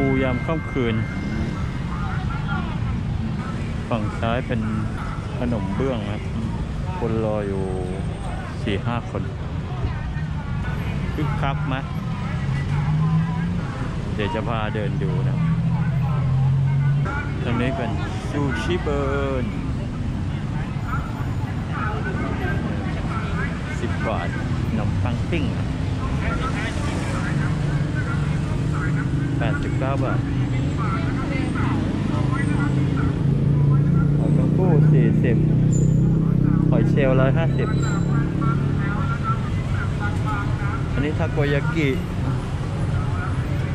ภูยามค่ำคืน ฝั่งซ้ายเป็นขนมเบื้องนะคนรออยู่สี่ห้าคนคึกคักไหมเดี๋ยวจะพาเดินดูนะตรงนี้เป็นซูชิเบิร์นสิบบาทขนมปังปิ้ง แปดสิบเก้าบาทหอยนางกู้สี่สิบหอยเชลล์ร้อยห้าสิบอันนี้ทาโกยากิ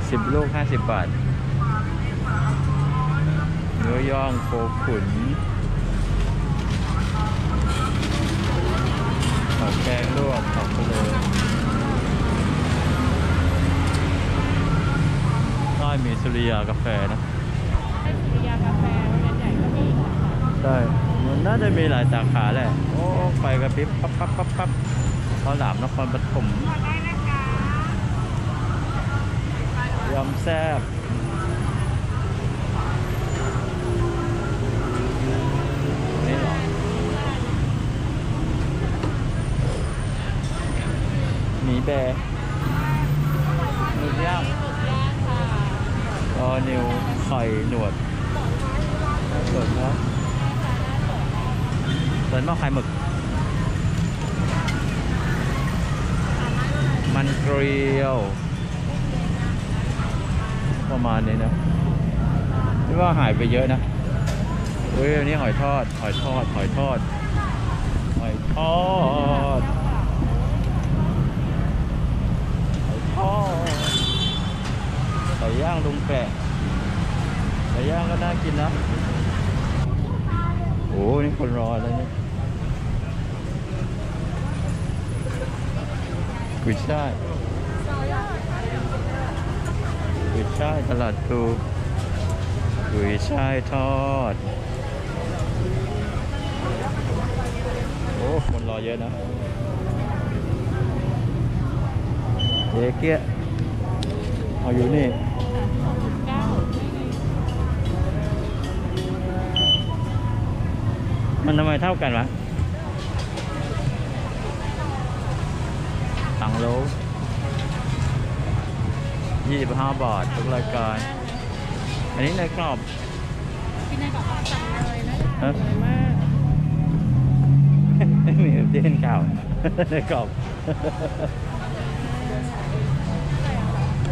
สิบลูกห้าสิบบาท เนื้อย่างโคขุนผักแกงลวกผักทะเลใต้ มีสุริยากาแฟนะให้สุริยากาแฟโรงเรียนใหญ่ก็มีค่ะใช่มันน่าจะมีหลายสาขาแหละ โอ้ไฟกระพริบปั๊บปั๊บปั๊บปั๊บเขาหลามนครปฐมยำแซ่บนี่เหรอหมีแบร์หมึกย่าง หมึกย่างค่ะ ออนิวไข่หนวดสดนะ สดมากไข่หมึก มันเกลียว ประมาณนี้นะที่ว่าหายไปเยอะนะเฮ้ยอันนี้หอยทอด หอยทอด หอยทอด หอยทอด หอยทอดไก่ย่างลุงแปะไก่ย่างก็น่ากินนะโอ้นี่คนรอแล้วนี่ย กุยช่ายกุยช่ายตลาดพลูกุยช่ายทอด โอ้ คนรอเยอะนะเจ๊เกี้ยเอาอยู่นี่มันทำไมเท่ากันวะ ตังโลยี่สิบห้าบาททุกรายการ อันนี้ในกรอบพี่นายบอกว่าสั่งเลยนะฮะสวยมากไม่มีเด่นเก่าในกรอบ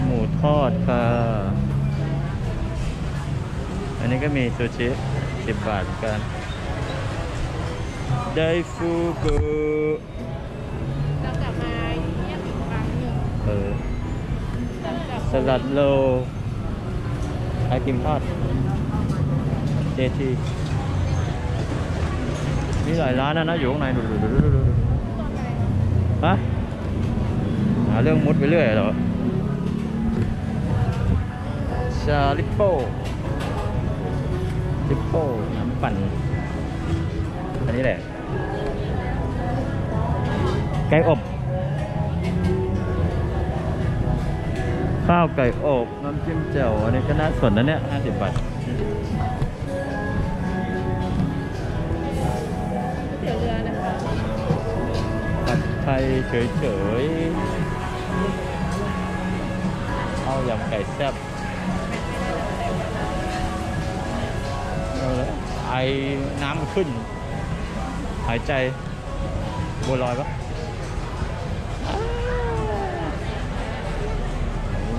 หมูทอดค่ะ อันนี้ก็มีซูชิสิบบาทเหมือนกันไดฟูกุ เรากลับมาเยี่ยมอีกครั้งหนึ่ง เออสลัดโลไอติมทอดเจทีมีหลายร้านนะนะอยู่ข้างในดูดูดูดูดูดูฮะหาเรื่องมุดไปเรื่อยเหรอชาลิปโป้ลิปโป้น้ำปั่น อันนี้แหละไก่อบ ข้าวไก่อบน้ำจิ้มแจ่วอันนี้ก็น่าสนนะเนี่ย50บาทเดี๋ยวเรือนะคะผัดไทยเฉยๆเอายำไก่แซ่บเอาละไอน้ำขึ้น หายใจบัวลอยปะ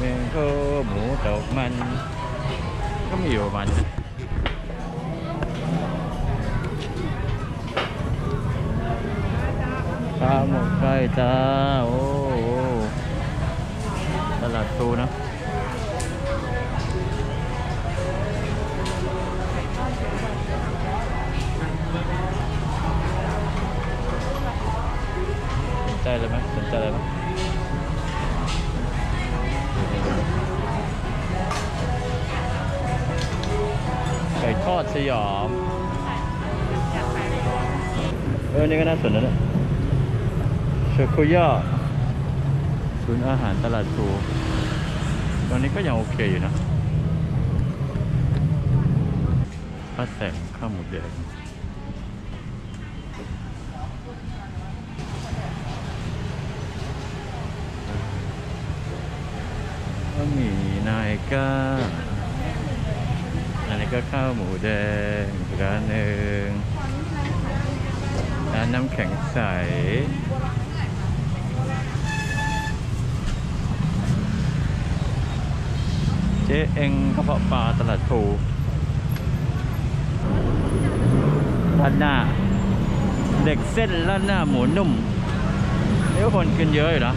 หมูเมงโคหมูตกมัน ก็มีอยู่ประมาณนี้ข้าหมกไก่จ้าโอ้ตลาดตูนะสนใจเลยไหมสนใจเลยไหม อยทอดสยามเออนี่ก็น่าสนนะเนี่ยเชคุย่าศูนย์อาหารตลาดภูตอนนี้ก็ยังโอเคอยู่นะป้าแสงข้าวหมูแดงก็มีนายก้า ก็ข้าวหมูแดงร้านหนึ่งร้านน้ำแข็งใสเจ๊เองกระเพาะปลาตลาดภูร้านหน้า เด็กเส้นร้านหน้าหมูนุ่มนี่คนกินเยอะอยู่นะ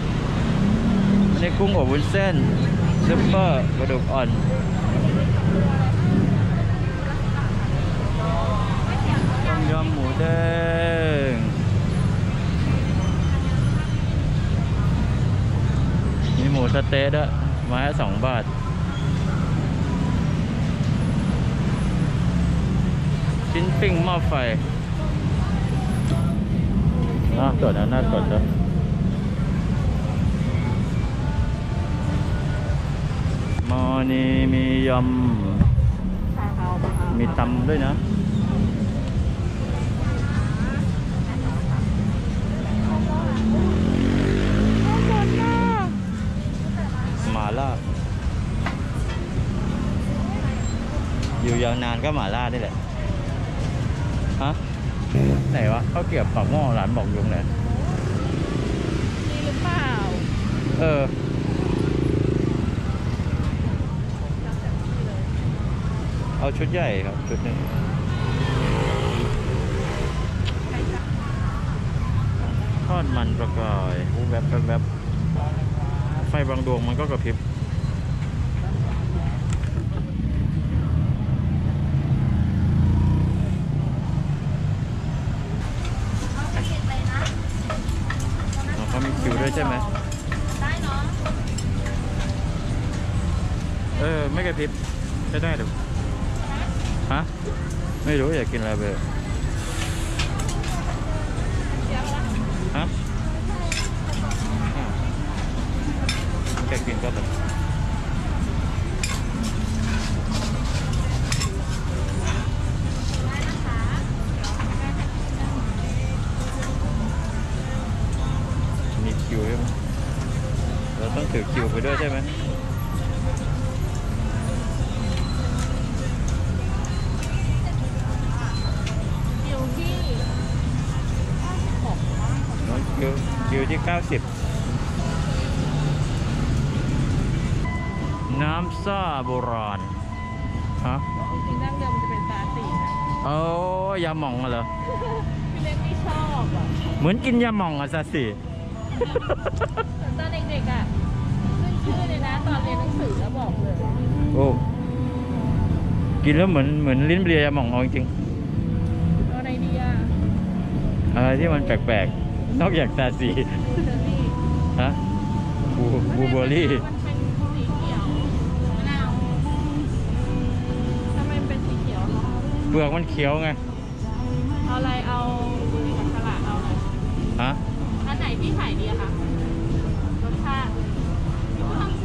อันกุ้งอบวุ้นเส้นซุปเปอร์กระดูกอ่อนต้มยำหมูแดงมีหมูสะ เต๊ะด้วยไม้ละสองบาทชิ้นปิ้งหม้อไฟน่าสดนะน่าสดนะหมอนี้มียำมีตำด้วยนะ อยู่ยาวนานก็หมาล่านี่แหละ ฮะ ไหนวะข้าวเกรียบปากหม้อร้านบอกอยุงไหนนี่หรือเปล่า เออเอาชุดใหญ่ครับ ชุดหนึงทอดมันประกายวูบแวบแวบแวบไฟบางดวงมันก็กระพริบ อ๋อเขามีคิวด้วยใช่ไหม ได้เนาะ เไม่กระพริบใช้ได้ดูฮะ ไม่รู้อยากกินอะไรเบอร์ฮะอ่าแกกินก็แบบมีคิวใช่ไหมเราต้องถือคิวไปด้วยใช่ไหม วคิวที่ 90 น้ำซ่าโบราณฮะจริงๆดั้งเดิมมันจะเป็นซาสีนะโอ้ยาหม่องเหรอพี่เล็กไม่ชอบอะเหมือนกินยาหม่องอะซะสิแต่ตอนเด็กๆอะขึ้นชื่อเลยนะตอนเรียนหนังสือแล้วบอกเลยโอ้กินแล้วเหมือนเหมือนลิ้นเบียร์ยาหม่องเอาจริงเอาอะไรดีอะๆอะไรที่มันแปลกๆ นอกจากซาซิเชอรี่ฮะบูบูเบอรี่มันเป็นสีเขียวมะนาวทำไมมันเป็นสีเขียวอะคะเปลือกมันเขียวไงเอาอะไรเอาผักสลัดเอาอะไรฮะอันไหนที่ขายดีอะคะรสชาติ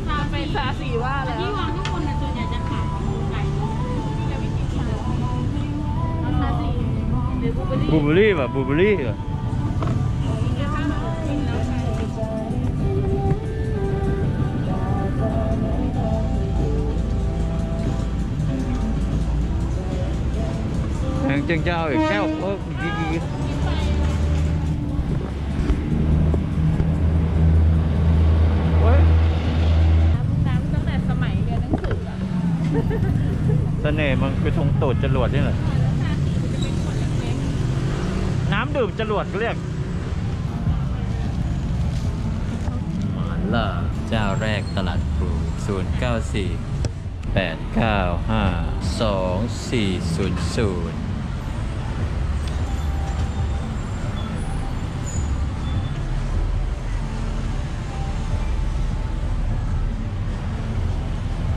ซาเป็นซาสีว่าแล้วที่วางทุกคนส่วนใหญ่จะขายไก่ที่จะมีสีเขียวเอาซาสีหรือบูเบอรี่บูเบอรี่แบบบูเบอรี่เหรอ ยังจึงจะเอาอีกแก้วอ้ยกีกีโอ้ยน้ำตั้งแต่สมัยเรียนหนังสืออเสน่ห์มันคือธงตูดจรวดนี่แหมน้ำดื่มจรวดก็เรียกหมาล่าเจ้าแรกตลาดพลู0 9 4 8 9 5 2 4 0 0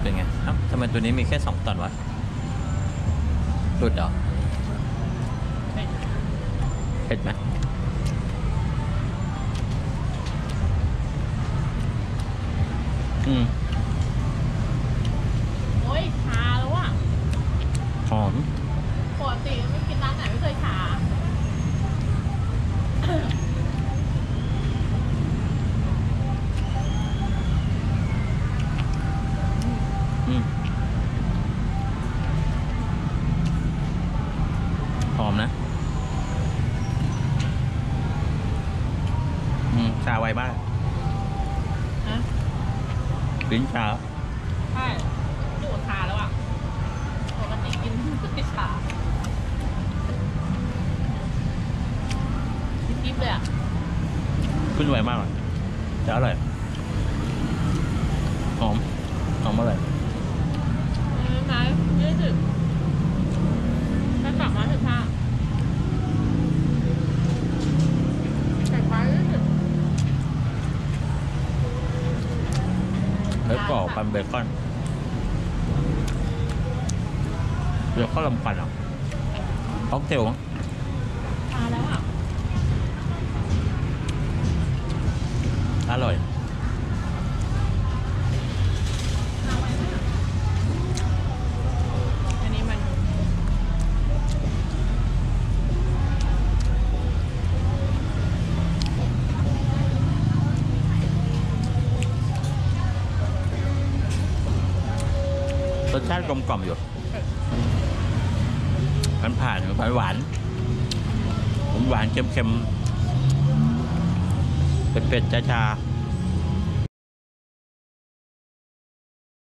เป็นไงครับทำไม ตัวนี้มีแค่สองตอนวะหลุดเหรอเป็นเผ็ดไหมอืม โอ้ยชาแล้วอะ หอม ห หอมนะ อืม ชาไวมาก นะ ลิ้นชา ใช่ดูดชาแล้วอะปกติกินแต่ชาทิพย์เลยอะ ขึ้นไวมากเลยจะอร่อยหอมหอมอร่อยเออไม้ยี่สิบถ้ากลับมาถึงห้าแต่ไม้ยี่สิบแล้วกรอบปันเบคอนเดี๋ยวข้าวลำปันอะค็อกเทลมั้ง อร่อย อันนี้มัน รสชาติกลมกล่อมอยู่ มันผ่านหวานหวาน หวานๆเค็มๆ เป็ดๆชาๆ